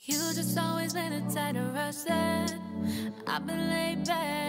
You just always been a tighter rush that I've been laid back.